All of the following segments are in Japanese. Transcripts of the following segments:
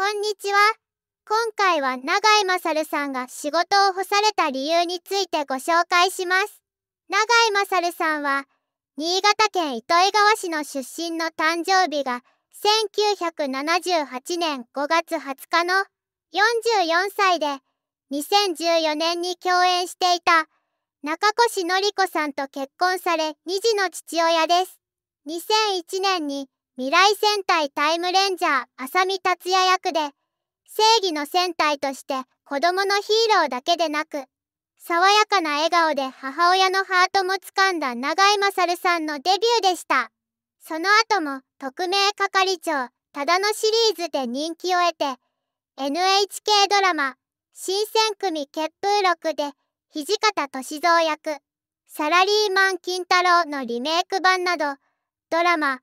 こんにちは。今回は永井勝さんが仕事を干された理由についてご紹介します。永井勝さんは、新潟県糸魚川市の出身の誕生日が1978年5月20日の44歳で、2014年に共演していた中越典子さんと結婚され2児の父親です。2001年に未来戦隊タイムレンジャー浅見達也役で正義の戦隊として子供のヒーローだけでなく爽やかな笑顔で母親のハートも掴んだ永井勝さんのデビューでした。その後も特命係長ただのシリーズで人気を得て NHK ドラマ新選組結風録で土方歳三役サラリーマン金太郎のリメイク版などドラマ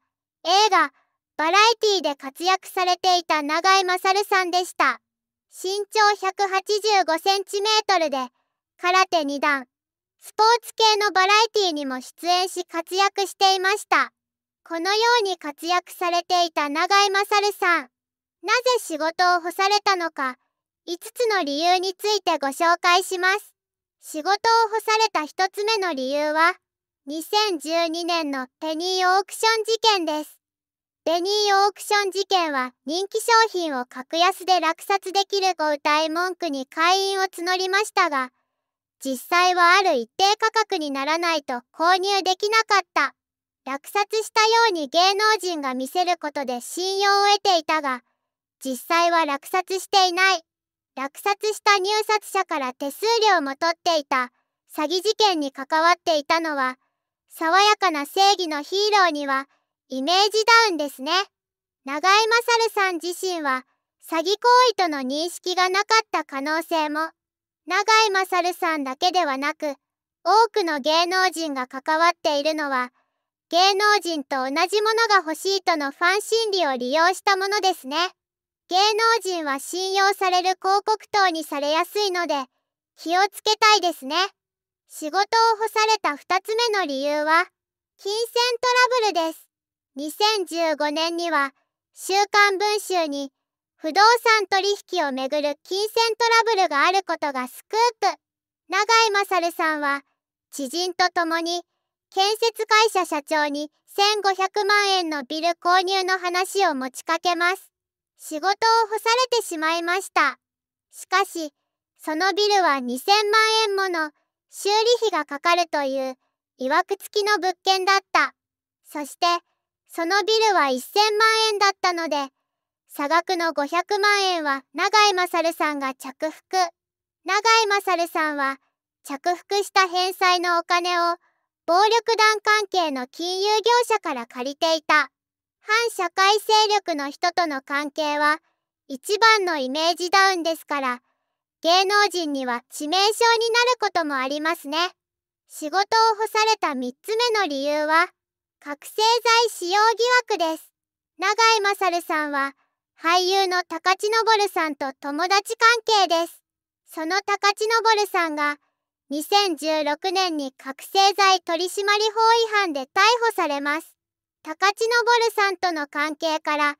映画バラエティで活躍されていた永井勝さんでした。身長185センチメートルで空手2段。スポーツ系のバラエティにも出演し活躍していました。このように活躍されていた永井勝さん。なぜ仕事を干されたのか5つの理由についてご紹介します。仕事を干された1つ目の理由は2012年のペニーオークション事件です。ベニーオークション事件は人気商品を格安で落札できると歌い文句に会員を募りましたが、実際はある一定価格にならないと購入できなかった。落札したように芸能人が見せることで信用を得ていたが、実際は落札していない。落札した入札者から手数料も取っていた詐欺事件に関わっていたのは、爽やかな正義のヒーローにはイメージダウンですね。長井勝さん自身は詐欺行為との認識がなかった可能性も長井勝さんだけではなく多くの芸能人が関わっているのは芸能人と同じものが欲しいとのファン心理を利用したものですね。芸能人は信用される広告塔にされやすいので気をつけたいですね。仕事を干された2つ目の理由は金銭トラブルです。2015年には週刊文春に不動産取引をめぐる金銭トラブルがあることがスクープ永井勝さんは知人と共に建設会社社長に1500万円のビル購入の話を持ちかけます。仕事を干されてしまいました。しかしそのビルは2000万円もの修理費がかかるという曰く付きの物件だった。そしてそのビルは1000万円だったので、差額の500万円は永井勝さんが着服。永井勝さんは着服した返済のお金を暴力団関係の金融業者から借りていた。反社会勢力の人との関係は一番のイメージダウンですから、芸能人には致命傷になることもありますね。仕事を干された3つ目の理由は、覚醒剤使用疑惑です。永井勝さんは俳優の高知昇さんと友達関係です。その高知昇さんが2016年に覚醒剤取締法違反で逮捕されます。高知昇さんとの関係から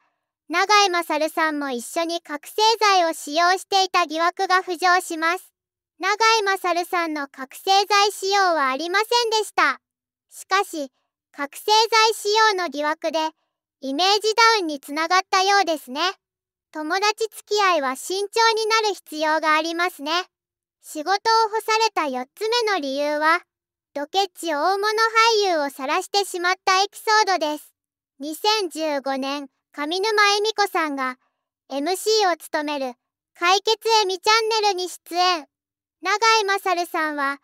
永井勝さんも一緒に覚醒剤を使用していた疑惑が浮上します。永井勝さんの覚醒剤使用はありませんでした。しかし、覚醒剤使用の疑惑でイメージダウンにつながったようですね。友達付き合いは慎重になる必要がありますね。仕事を干された4つ目の理由は、ドケチ大物俳優を晒してしまったエピソードです。2015年、上沼恵美子さんが MC を務める解決恵美チャンネルに出演。永井勝さんは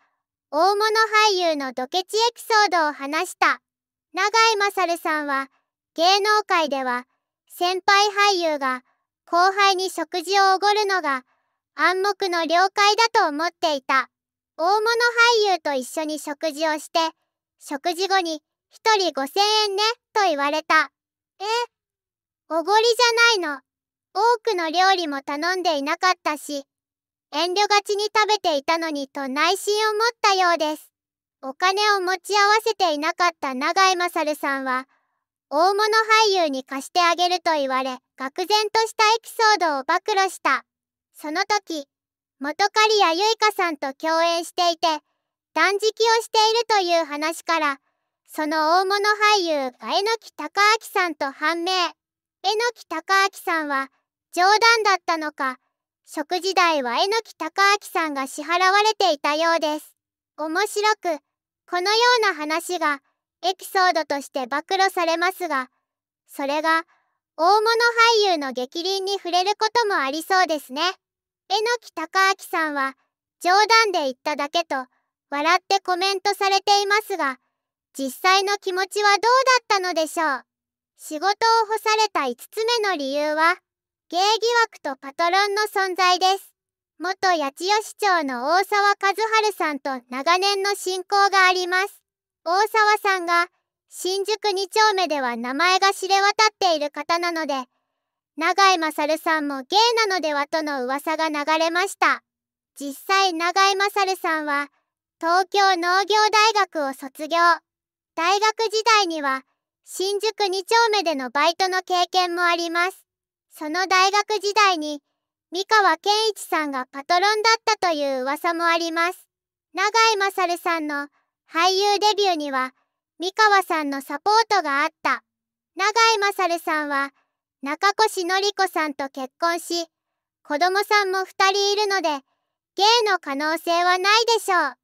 大物俳優のドケチエピソードを話した永井勝さんは芸能界では先輩俳優が後輩に食事をおごるのが暗黙の了解だと思っていた。大物俳優と一緒に食事をして食事後に1人5000円ねと言われた。えおごりじゃないの。多くの料理も頼んでいなかったし遠慮がちに食べていたのにと内心を持ったようです。お金を持ち合わせていなかった永井勝さんは大物俳優に貸してあげると言われ、愕然としたエピソードを暴露した。その時、元刈谷結香さんと共演していて、断食をしているという話から、その大物俳優が榎木隆明さんと判明。榎木隆明さんは冗談だったのか、食事代は榎木隆明さんが支払われていたようです。面白く、このような話がエピソードとして暴露されますが、それが大物俳優の逆鱗に触れることもありそうですね。榎木隆明さんは冗談で言っただけと笑ってコメントされていますが、実際の気持ちはどうだったのでしょう。仕事を干された5つ目の理由は、芸疑惑とパトロンの存在です。元八千代市長の大沢和春さんと長年の親交があります。大沢さんが新宿2丁目では名前が知れ渡っている方なので、永井勝さんも芸なのではとの噂が流れました。実際永井勝さんは東京農業大学を卒業。大学時代には新宿2丁目でのバイトの経験もあります。その大学時代に三河健一さんがパトロンだったという噂もあります。永井勝さんの俳優デビューには三河さんのサポートがあった。永井勝さんは中越のり子さんと結婚し、子供さんも2人いるので、芸の可能性はないでしょう。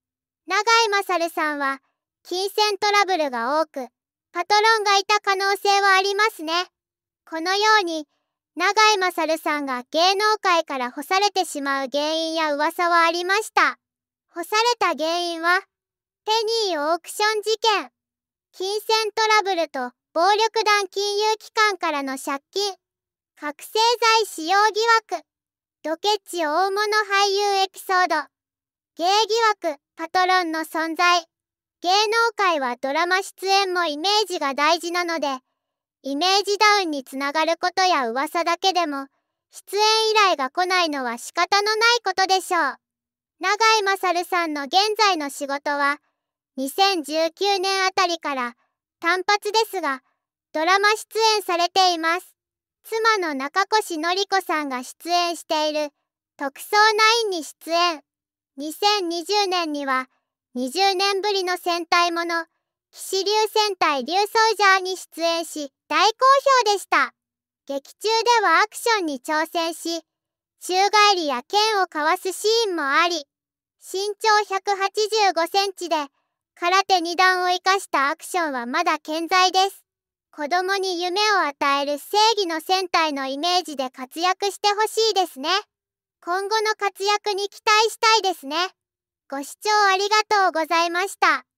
永井勝さんは、金銭トラブルが多く、パトロンがいた可能性はありますね。このように、永井勝さんが芸能界から干されてしまう原因や噂はありました。干された原因は、ペニーオークション事件、金銭トラブルと暴力団金融機関からの借金、覚醒剤使用疑惑、ドケチ大物俳優エピソード、芸疑惑、パトロンの存在。芸能界はドラマ出演もイメージが大事なので、イメージダウンにつながることや噂だけでも、出演依頼が来ないのは仕方のないことでしょう。永井勝さんの現在の仕事は、2019年あたりから単発ですが、ドラマ出演されています。妻の中越のり子さんが出演している特捜9に出演。2020年には20年ぶりの戦隊もの、騎士流戦隊竜ソージャーに出演し大好評でした。劇中ではアクションに挑戦し、宙返りや剣をかわすシーンもあり、身長185センチで空手2段を生かしたアクションはまだ健在です。子供に夢を与える正義の戦隊のイメージで活躍してほしいですね。今後の活躍に期待したいですね。ご視聴ありがとうございました。